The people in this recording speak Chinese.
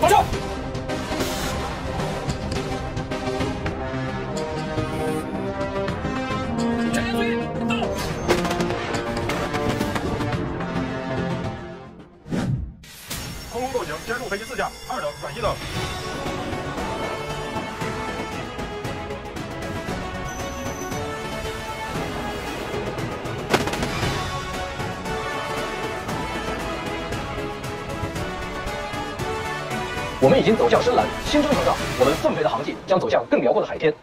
报效。全，空中构型，歼入飞机四架，二等，转一等。我们已经走向深蓝，新征程上，我们奋飞的航迹将走向更辽阔的海天。